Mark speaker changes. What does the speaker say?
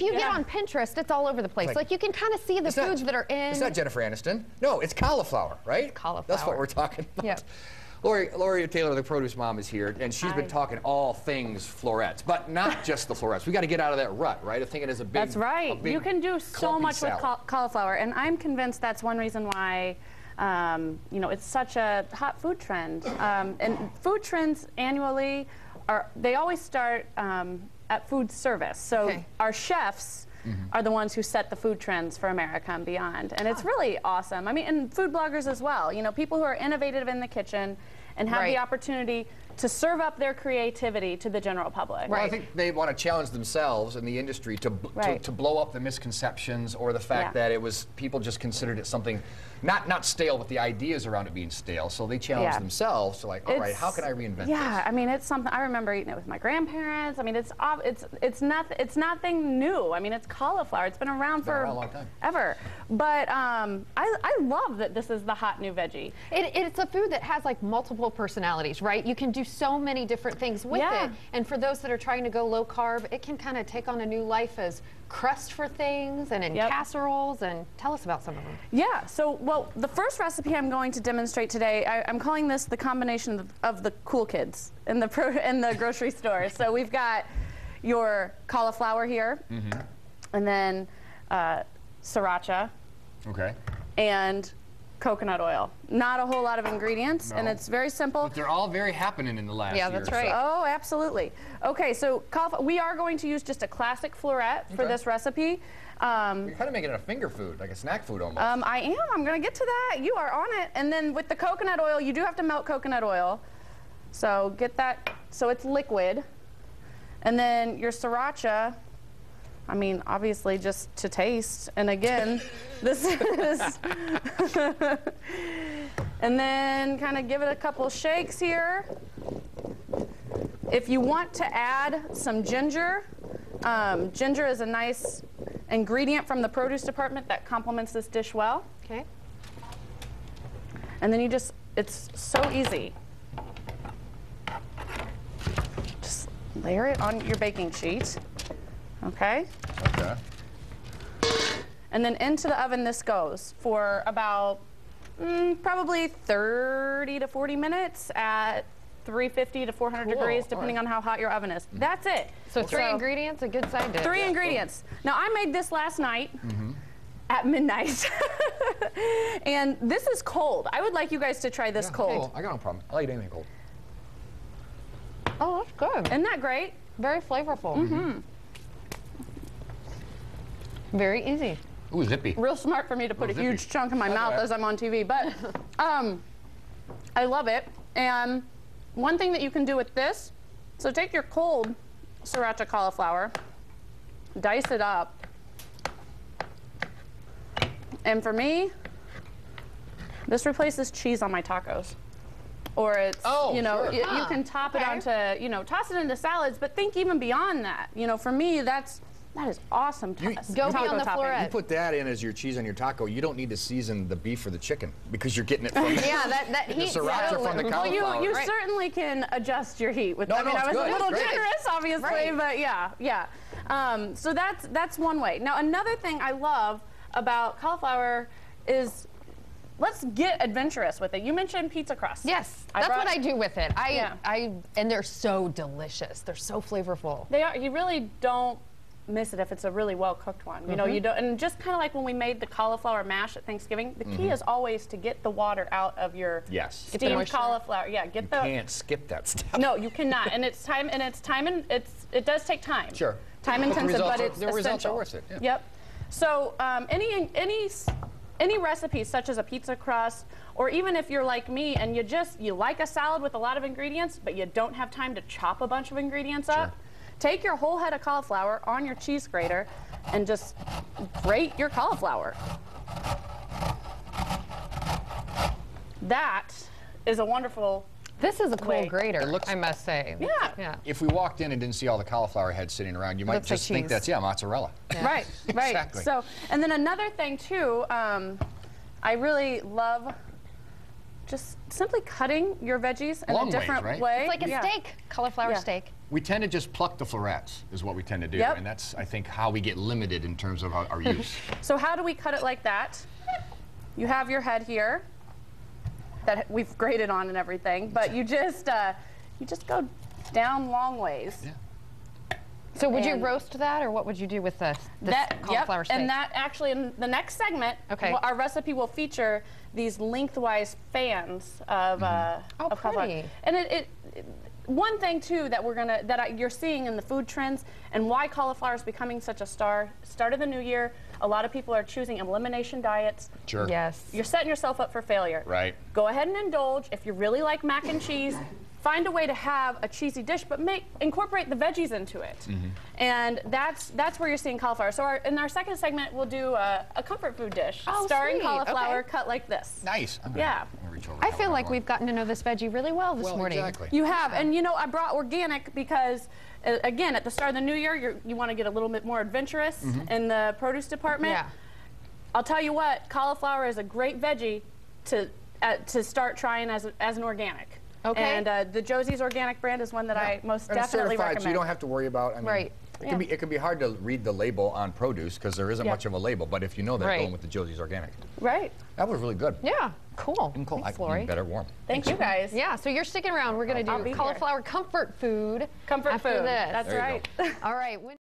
Speaker 1: if you get on Pinterest, it's all over the place.
Speaker 2: Like-
Speaker 1: Like, you can kind of see the
Speaker 2: It's not-
Speaker 1: foods that are in.
Speaker 2: It's not Jennifer Aniston. No, it's cauliflower, right? Cauliflower. That's what we're talking about.
Speaker 1: Yep.
Speaker 2: Lori, Lori Taylor, the produce mom, is here, and she's been talking all things florets, but not just the florets. We got to get out of that rut, right? Of thinking it's a big.
Speaker 3: That's right.
Speaker 2: big
Speaker 3: You can do so
Speaker 2: clumpy
Speaker 3: much with
Speaker 2: salad.
Speaker 3: caul- cauliflower, and I'm convinced that's one reason why. Um, you know, it's such a hot food trend, um, and food trends annually are they always start um, at food service. So
Speaker 1: Okay.
Speaker 3: our chefs are the ones who set the food trends for America and beyond, and it's really awesome. I mean, and food bloggers as well. You know, people who are innovative in the kitchen and have the opportunity to serve up their creativity to the general public.
Speaker 2: Well, I think they want to challenge themselves in the industry to, b-
Speaker 3: Right.
Speaker 2: to, to blow up the misconceptions or the fact
Speaker 3: Yeah.
Speaker 2: that it was people just considered it something not not stale, but the ideas around it being stale. So they challenge
Speaker 3: Yeah.
Speaker 2: themselves to like, all right,
Speaker 3: It's-
Speaker 2: how can I reinvent
Speaker 3: Yeah,
Speaker 2: this?
Speaker 3: I mean, it's something. I remember eating it with my grandparents. I mean, it's it's it's not it's nothing new. I mean, it's cauliflower. It's been around
Speaker 2: been
Speaker 3: for
Speaker 2: around a long time.
Speaker 3: ever. But um, I I love that this is the hot new veggie.
Speaker 1: It, it's a food that has like multiple personalities, right? You can do so many different things with
Speaker 3: Yeah.
Speaker 1: it. And for those that are trying to go low carb, it can kind of take on a new life as crust for things and in
Speaker 3: Yep.
Speaker 1: casseroles. And tell us about some of them.
Speaker 3: Yeah. So, well, the first recipe I'm going to demonstrate today, I, I'm calling this the combination of, of the cool kids in the pro, in the grocery store. So we've got your cauliflower here,
Speaker 2: Mm-hmm.
Speaker 3: and then uh, sriracha.
Speaker 2: Okay.
Speaker 3: and coconut oil. Not a whole lot of ingredients, and it's very simple.
Speaker 2: But they're all very happening in the last
Speaker 1: Yeah,
Speaker 2: year.
Speaker 1: that's
Speaker 2: or
Speaker 1: right.
Speaker 2: so.
Speaker 3: Oh, absolutely. Okay, so we are going to use just a classic floret for this recipe. Um,
Speaker 2: You're kind of making it a finger food, like a snack food almost.
Speaker 3: um, I am. I'm going to get to that. You are on it. And then with the coconut oil, you do have to melt coconut oil. So get that so it's liquid. And then your sriracha, I mean, obviously just to taste. And again, this is. and then kind of give it a couple shakes here. If you want to add some ginger, um, ginger is a nice ingredient from the produce department that complements this dish well.
Speaker 1: Okay.
Speaker 3: And then you just, it's so easy. Just layer it on your baking sheet. Okay?
Speaker 2: okay.
Speaker 3: And then into the oven this goes for about mm, probably 30 to 40 minutes at 350 to 400
Speaker 2: Cool,
Speaker 3: degrees, depending
Speaker 2: right.
Speaker 3: on how hot your oven is. That's it.
Speaker 1: So three ingredients, a good side dish.
Speaker 3: Three ingredients. Now I made this last night
Speaker 2: Mm-hmm.
Speaker 3: at midnight, and this is cold. I would like you guys to try this
Speaker 2: Yeah,
Speaker 3: cold.
Speaker 2: cool. I got no problem. I like anything cold.
Speaker 1: Oh, that's good.
Speaker 3: Isn't that great?
Speaker 1: Very flavorful. Mm-hmm. Very easy.
Speaker 2: Ooh, zippy.
Speaker 3: Real smart for me to put a
Speaker 2: Zippy.
Speaker 3: huge chunk in my mouth as I'm on TV, but um, I love it. And one thing that you can do with this, so take your cold sriracha cauliflower, dice it up, and for me, this replaces cheese on my tacos. Or it's,
Speaker 2: Oh,
Speaker 3: you know,
Speaker 2: sure.
Speaker 3: you
Speaker 1: Huh,
Speaker 3: can top it onto, you know, toss it into salads, but think even beyond that. You know, for me, that's, that is awesome.
Speaker 2: You-
Speaker 1: Go
Speaker 3: taco
Speaker 1: beyond the
Speaker 3: topping.
Speaker 1: floret.
Speaker 2: You put that in as your cheese on your taco. You don't need to season the beef or the chicken because you're getting it from
Speaker 1: Yeah, that, that
Speaker 2: the
Speaker 1: heat.
Speaker 2: sriracha from the cauliflower.
Speaker 3: Well, you, you
Speaker 1: Right.
Speaker 3: certainly can adjust your heat with.
Speaker 2: No,
Speaker 3: I mean,
Speaker 2: no,
Speaker 3: I
Speaker 2: it's
Speaker 3: was
Speaker 2: good.
Speaker 3: a little
Speaker 2: great.
Speaker 3: generous, obviously,
Speaker 1: Right.
Speaker 3: but yeah, yeah. Um, so that's that's one way. Now, another thing I love about cauliflower is let's get adventurous with it. You mentioned pizza crust.
Speaker 1: Yes,
Speaker 3: I
Speaker 1: that's what I do with it. I,
Speaker 3: Yeah.
Speaker 1: I, and they're so delicious. They're so flavorful.
Speaker 3: They are. You really don't miss it if it's a really well cooked one. You know,
Speaker 2: Mm-hmm.
Speaker 3: you don't. And just kind of like when we made the cauliflower mash at Thanksgiving, the key is always to get the water out of your.
Speaker 2: Yes.
Speaker 1: The
Speaker 3: steamed cauliflower. Yeah, get
Speaker 2: You
Speaker 3: the.
Speaker 2: can't skip that step.
Speaker 3: No, you cannot, and it's time, and it's time, and it's it does take time.
Speaker 2: Sure.
Speaker 3: Time intensive,
Speaker 2: results
Speaker 3: but
Speaker 2: are-
Speaker 3: it's
Speaker 2: the results are
Speaker 3: essential.
Speaker 2: worth it, yeah.
Speaker 3: Yep. So um, any any any recipes such as a pizza crust, or even if you're like me and you just you like a salad with a lot of ingredients, but you don't have time to chop a bunch of ingredients up, take your whole head of cauliflower on your cheese grater, and just grate your cauliflower. That is a wonderful.
Speaker 1: This is a cool
Speaker 3: Wait.
Speaker 1: grater,
Speaker 2: It looks-
Speaker 1: I must say.
Speaker 3: Yeah.
Speaker 1: Yeah.
Speaker 2: If we walked in and didn't see all the cauliflower heads sitting around, you might
Speaker 1: Looks like
Speaker 2: just think that's, yeah, mozzarella.
Speaker 3: Right, right.
Speaker 2: Exactly.
Speaker 3: So, and then another thing too, um, I really love just simply cutting your veggies in
Speaker 2: Long
Speaker 3: a
Speaker 2: ways,
Speaker 3: different
Speaker 2: right?
Speaker 3: way.
Speaker 1: It's like a
Speaker 3: Yeah.
Speaker 1: steak, cauliflower
Speaker 3: Yeah.
Speaker 1: steak.
Speaker 2: We tend to just pluck the florets, is what we tend to do.
Speaker 3: Yep.
Speaker 2: And that's, I think, how we get limited in terms of our, our use.
Speaker 3: So how do we cut it like that? You have your head here that we've graded on and everything, but you just uh, you just go down long ways.
Speaker 2: Yeah.
Speaker 1: So would you roast that, or what would you do with the, the
Speaker 3: That
Speaker 1: cauliflower
Speaker 3: yep,
Speaker 1: steak?
Speaker 3: and that actually in the next segment,
Speaker 1: Okay.
Speaker 3: our recipe will feature these lengthwise fans of, uh,
Speaker 1: Oh,
Speaker 3: of cauliflower.
Speaker 1: pretty.
Speaker 3: And it, it, it- one thing too that we're gonna that I, you're seeing in the food trends and why cauliflower is becoming such a star. Start of the new year, a lot of people are choosing elimination diets.
Speaker 2: Sure.
Speaker 1: yes.
Speaker 3: You're setting yourself up for failure.
Speaker 2: Right.
Speaker 3: Go ahead and indulge. If you really like mac and cheese, find a way to have a cheesy dish, but make incorporate the veggies into it.
Speaker 2: Mm-hmm.
Speaker 3: And that's that's where you're seeing cauliflower. So our, in our second segment, we'll do a, a comfort food dish
Speaker 1: Oh,
Speaker 3: starring
Speaker 1: sweet.
Speaker 3: cauliflower
Speaker 1: Okay.
Speaker 3: cut like this.
Speaker 2: Nice. I'm gonna,
Speaker 3: Yeah.
Speaker 2: I'm gonna reach over
Speaker 1: I feel like
Speaker 2: one.
Speaker 1: we've gotten to know this veggie really well this
Speaker 2: Well,
Speaker 1: morning.
Speaker 2: exactly.
Speaker 3: You have, and you know, I brought organic because, uh, again, at the start of the new year, you're, you want to get a little bit more adventurous in the produce department.
Speaker 1: Yeah.
Speaker 3: I'll tell you what, cauliflower is a great veggie to uh, to start trying as, a- as an organic.
Speaker 1: Okay.
Speaker 3: And uh, the Josie's organic brand is one that I most
Speaker 2: And it's
Speaker 3: definitely
Speaker 2: certified,
Speaker 3: recommend.
Speaker 2: so you don't have to worry about. I mean,
Speaker 1: Right.
Speaker 2: It
Speaker 3: Yeah.
Speaker 2: can be it can be hard to read the label on produce because there isn't
Speaker 3: Yeah.
Speaker 2: much of a label. But if you know that,
Speaker 1: Right.
Speaker 2: going with the Josie's Organic,
Speaker 3: right.
Speaker 2: that was really good.
Speaker 1: Yeah, cool.
Speaker 2: And cool.
Speaker 1: Thanks,
Speaker 2: I,
Speaker 1: Lori.
Speaker 2: better warm.
Speaker 3: Thank you guys.
Speaker 1: Yeah, so you're sticking around. We're going to
Speaker 3: I'll
Speaker 1: do
Speaker 3: be here.
Speaker 1: cauliflower comfort food
Speaker 3: Comfort
Speaker 1: after
Speaker 3: food.
Speaker 1: this.
Speaker 3: That's
Speaker 2: There
Speaker 3: right.
Speaker 1: All right. when-